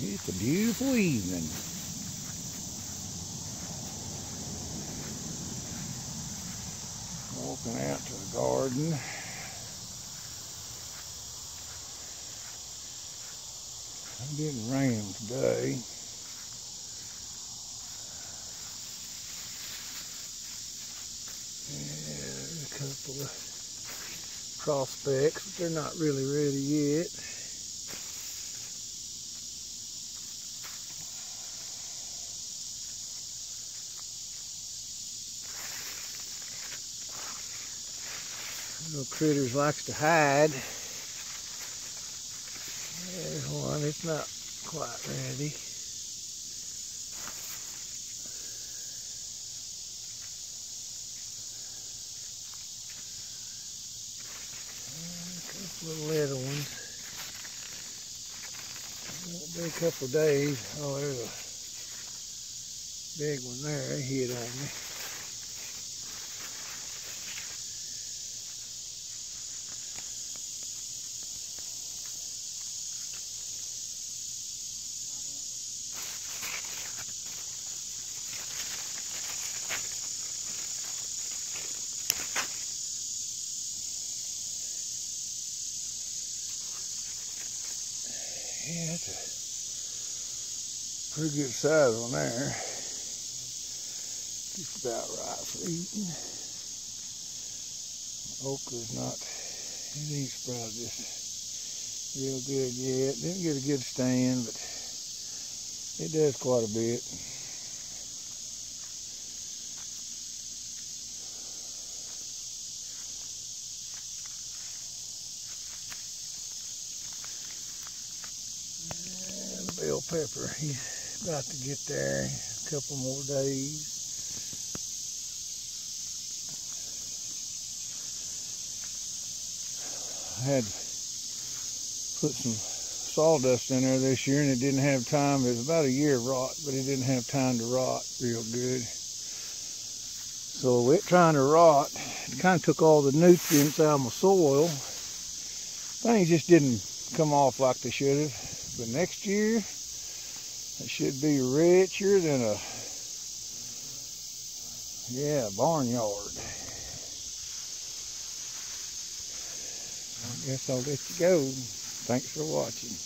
It's a beautiful evening. Walking out to the garden. It didn't rain today. Yeah, a couple of prospects, but they're not really ready yet. Little critters likes to hide. There's one, it's not quite ready. A couple of little ones. Won't be a couple days. Oh, there's a big one there. He hit on me. Yeah, it's a pretty good size on there. Just about right for eating. Okra's not, it ain't sprouted just real good yet. Didn't get a good stand, but it does quite a bit. Bell pepper, he's about to get there. A couple more days. I had put some sawdust in there this year and it didn't have time. It was about a year rot, but it didn't have time to rot real good. So it trying to rot, it kind of took all the nutrients out of my soil. Things just didn't come off like they should have. But next year, it should be richer than a, yeah, barnyard. I guess I'll let you go. Thanks for watching.